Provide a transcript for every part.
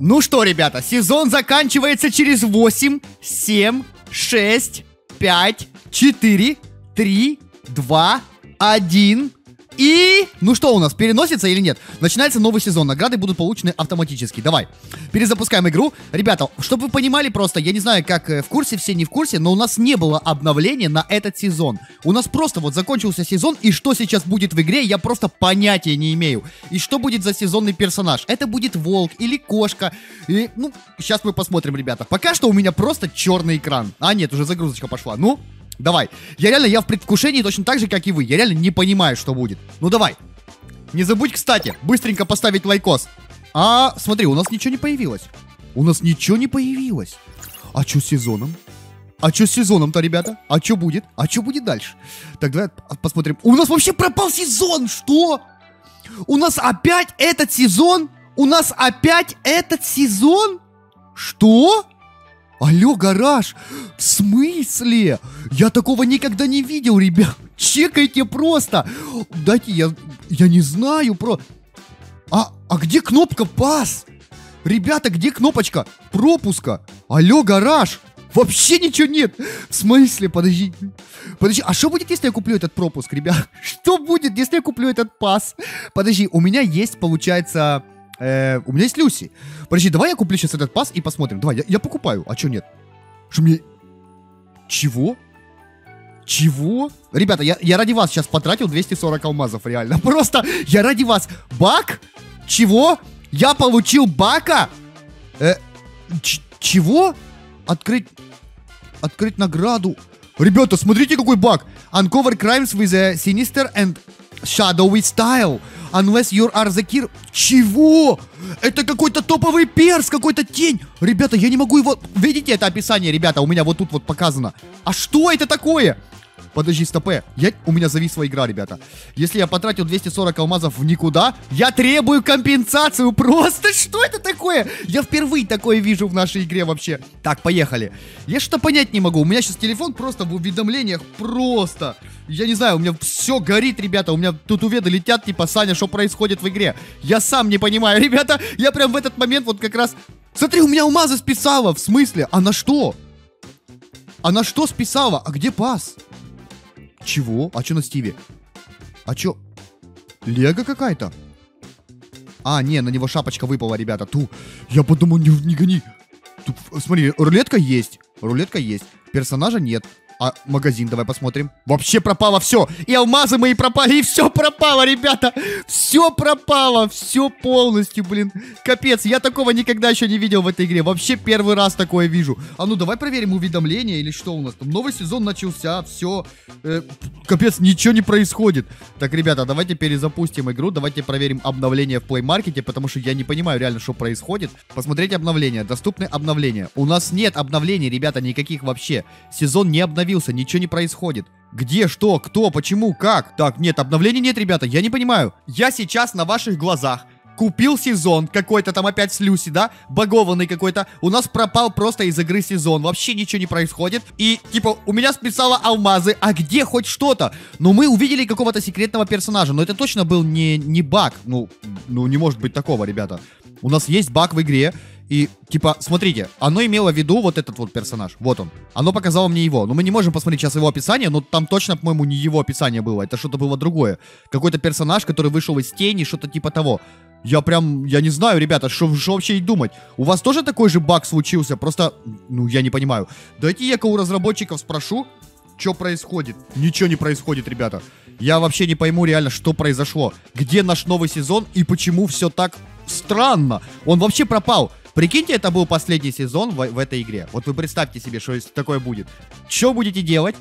Ну что, ребята, сезон заканчивается через 8, 7, 6, 5, 4, 3, 2, 1. И... Ну что у нас, переносится или нет? Начинается новый сезон, награды будут получены автоматически. Давай, перезапускаем игру. Ребята, чтобы вы понимали просто, я не знаю, как э, в курсе, все не в курсе, но у нас не было обновления на этот сезон. У нас просто вот закончился сезон, и что сейчас будет в игре, я просто понятия не имею. И что будет за сезонный персонаж? Это будет волк или кошка? И, ну, сейчас мы посмотрим, ребята. Пока что у меня просто черный экран. А, нет, уже загрузочка пошла. Ну, Давай. Я реально, я в предвкушении точно так же, как и вы. Я реально не понимаю, что будет. Ну давай. Не забудь, кстати, быстренько поставить лайкос. А, смотри, у нас ничего не появилось. У нас ничего не появилось. А что с сезоном? А что с сезоном-то, ребята? А что будет? А что будет дальше? Так, давай посмотрим. У нас вообще пропал сезон! Что? У нас опять этот сезон? У нас опять этот сезон? Что? Алло, гараж! В смысле? Я такого никогда не видел, ребят. Чекайте просто. Дайте я... Я не знаю про... А, а где кнопка пас? Ребята, где кнопочка пропуска? Алло, гараж! Вообще ничего нет. В смысле? Подожди. Подожди, а что будет, если я куплю этот пропуск, ребят? Что будет, если я куплю этот пас? Подожди, у меня есть, получается, Э, у меня есть Люси. Подожди, давай я куплю сейчас этот пас и посмотрим. Давай, я, я покупаю. А что нет? Что мне... Чего? Чего? Ребята, я, я ради вас сейчас потратил 240 алмазов, реально. Просто я ради вас. Бак? Чего? Я получил бака? Э, чего? Открыть... Открыть награду. Ребята, смотрите, какой баг. Uncover crimes with a sinister and shadowy style. Unless you are the killer. Чего? Это какой-то топовый перс, какой-то тень. Ребята, я не могу его... Видите это описание, ребята? У меня вот тут вот показано. А что это такое? Подожди, стопе. Я... У меня зависла игра, ребята. Если я потратил 240 алмазов в никуда, я требую компенсацию. Просто что это такое? Я впервые такое вижу в нашей игре вообще. Так, поехали. Я что-то понять не могу. У меня сейчас телефон просто в уведомлениях просто. Я не знаю, у меня все горит, ребята. У меня тут уведы летят, типа, Саня, что происходит в игре. Я сам не понимаю, ребята. Я прям в этот момент вот как раз... Смотри, у меня алмазы списала. В смысле? А на что? А на что списала? А где пас? Чего? А что на Стиве? А что? Лего какая-то? А, не, на него шапочка выпала, ребята. Ту, я подумал, не, не гони. Тут, смотри, рулетка есть. Рулетка есть. Персонажа нет. А магазин, давай посмотрим. Вообще пропало все. И алмазы мои пропали, и все пропало, ребята. Все пропало, все полностью, блин. Капец, я такого никогда еще не видел в этой игре. Вообще первый раз такое вижу. А ну давай проверим уведомления или что у нас там. Новый сезон начался, все. Э, капец, ничего не происходит. Так, ребята, давайте перезапустим игру. Давайте проверим обновление в Play Market, потому что я не понимаю реально, что происходит. Посмотреть обновления. Доступны обновления. У нас нет обновлений, ребята, никаких вообще. Сезон не обновился остановился, ничего не происходит. Где, что, кто, почему, как? Так, нет, обновлений нет, ребята, я не понимаю. Я сейчас на ваших глазах купил сезон какой-то там опять с Люси, да, багованный какой-то. У нас пропал просто из игры сезон, вообще ничего не происходит. И, типа, у меня списало алмазы, а где хоть что-то? Ну, мы увидели какого-то секретного персонажа, но это точно был не, не баг. Ну, ну, не может быть такого, ребята. У нас есть баг в игре, и, типа, смотрите, оно имело в виду вот этот вот персонаж. Вот он. Оно показало мне его. Но мы не можем посмотреть сейчас его описание, но там точно, по-моему, не его описание было. Это что-то было другое. Какой-то персонаж, который вышел из тени, что-то типа того. Я прям, я не знаю, ребята, что вообще и думать. У вас тоже такой же баг случился? Просто, ну, я не понимаю. Дайте я-ка у разработчиков спрошу, что происходит. Ничего не происходит, ребята. Я вообще не пойму реально, что произошло. Где наш новый сезон и почему все так странно. Он вообще пропал. Прикиньте, это был последний сезон в, в этой игре. Вот вы представьте себе, что такое будет. Что будете делать?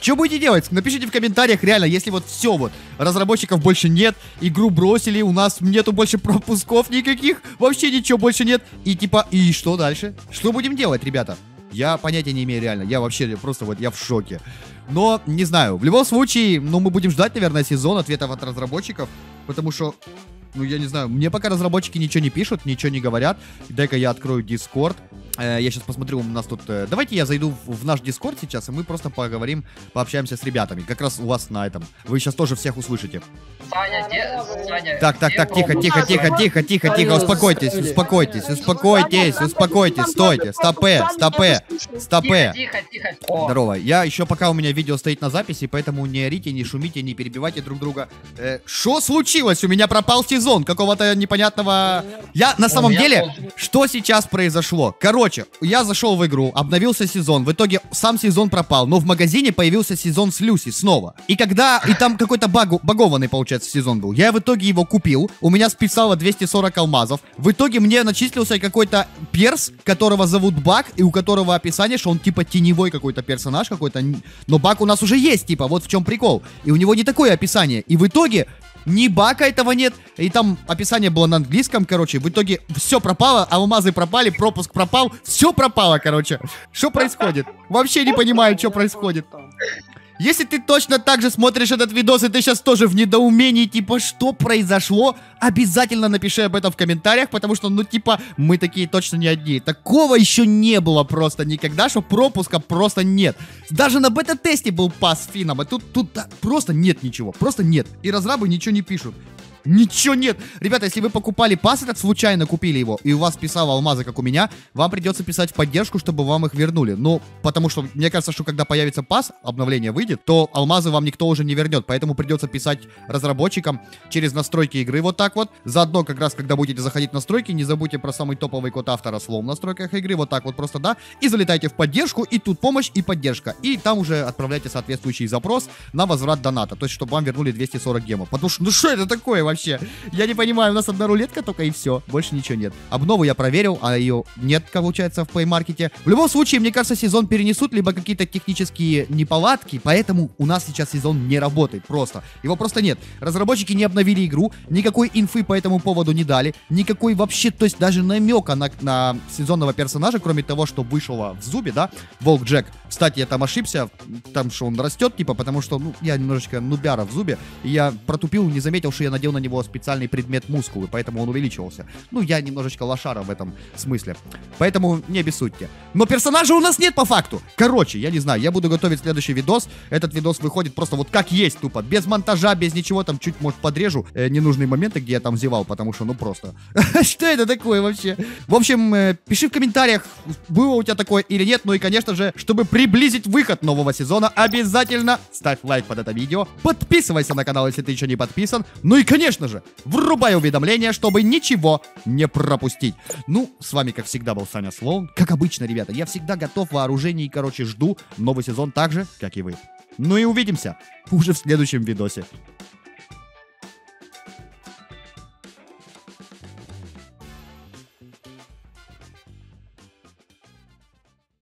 Что будете делать? Напишите в комментариях, реально, если вот все вот, разработчиков больше нет, игру бросили, у нас нету больше пропусков никаких, вообще ничего больше нет. И типа, и что дальше? Что будем делать, ребята? Я понятия не имею реально, я вообще просто вот, я в шоке. Но, не знаю, в любом случае, ну, мы будем ждать, наверное, сезон ответов от разработчиков, потому что ну, я не знаю, мне пока разработчики ничего не пишут, ничего не говорят. Дай-ка я открою Discord. Э, я сейчас посмотрю, у нас тут... э, Давайте я зайду в, наш дискорд сейчас, и мы просто поговорим, пообщаемся с ребятами. Как раз у вас на этом. Вы сейчас тоже всех услышите. Саня, где... Саня, Так, так, так, тихо, тихо, тихо, тихо, тихо, тихо, успокойтесь, успокойтесь, успокойтесь, успокойтесь, стойте, стопе, стопе, стопе. Тихо, тихо, тихо. О, Здорово. Я еще пока у меня видео стоит на записи, поэтому не орите, не шумите, не перебивайте друг друга. Что случилось? У меня пропал сезон какого-то непонятного... Я на самом деле... Что сейчас произошло? Короче, я зашел в игру, обновился сезон. В итоге сам сезон пропал, но в магазине появился сезон с Люси снова. И когда... И там какой-то багу, багованный, получается, сезон был. Я в итоге его купил. У меня списало 240 алмазов. В итоге мне начислился какой-то перс, которого зовут Баг, и у которого описание, что он типа теневой какой-то персонаж какой-то. Но Баг у нас уже есть, типа, вот в чем прикол. И у него не такое описание. И в итоге ни бака этого нет, и там описание было на английском, короче, в итоге все пропало, алмазы пропали, пропуск пропал, все пропало, короче. Что происходит? Вообще не понимаю, что происходит. Если ты точно так же смотришь этот видос, и ты сейчас тоже в недоумении, типа, что произошло, обязательно напиши об этом в комментариях, потому что, ну, типа, мы такие точно не одни. Такого еще не было просто никогда, что пропуска просто нет. Даже на бета-тесте был пас с фином, а тут, тут да, просто нет ничего, просто нет. И разрабы ничего не пишут. Ничего нет. Ребята, если вы покупали пас этот, случайно купили его, и у вас писало алмазы, как у меня, вам придется писать в поддержку, чтобы вам их вернули. Ну, потому что, мне кажется, что когда появится пас, обновление выйдет, то алмазы вам никто уже не вернет. Поэтому придется писать разработчикам через настройки игры вот так вот. Заодно, как раз, когда будете заходить в настройки, не забудьте про самый топовый код автора слов в настройках игры. Вот так вот просто, да. И залетайте в поддержку, и тут помощь, и поддержка. И там уже отправляйте соответствующий запрос на возврат доната. То есть, чтобы вам вернули 240 гемов. Потому что, ну что это такое вообще? Я не понимаю, у нас одна рулетка только и все. Больше ничего нет. Обнову я проверил, а ее нет, получается, в плеймаркете. В любом случае, мне кажется, сезон перенесут, либо какие-то технические неполадки, поэтому у нас сейчас сезон не работает просто. Его просто нет. Разработчики не обновили игру, никакой инфы по этому поводу не дали, никакой вообще, то есть даже намека на, на сезонного персонажа, кроме того, что вышло в зубе, да, Волк Джек. Кстати, я там ошибся, там, что он растет, типа, потому что, ну, я немножечко нубяра в зубе, и я протупил, не заметил, что я надел на него специальный предмет мускулы, поэтому он увеличивался. Ну, я немножечко лошара в этом смысле. Поэтому не обессудьте. Но персонажа у нас нет по факту. Короче, я не знаю, я буду готовить следующий видос. Этот видос выходит просто вот как есть, тупо. Без монтажа, без ничего, там чуть, может, подрежу э, ненужные моменты, где я там зевал, потому что, ну, просто. Что это такое вообще? В общем, э, пиши в комментариях, было у тебя такое или нет. Ну и, конечно же, чтобы приблизить выход нового сезона, обязательно ставь лайк под это видео, подписывайся на канал, если ты еще не подписан. Ну и, конечно же, врубай уведомления, чтобы ничего не пропустить. Ну, с вами, как всегда, был Саня Слоун. Как обычно, ребята, я всегда готов в вооружении и, короче, жду новый сезон так же, как и вы. Ну и увидимся уже в следующем видосе.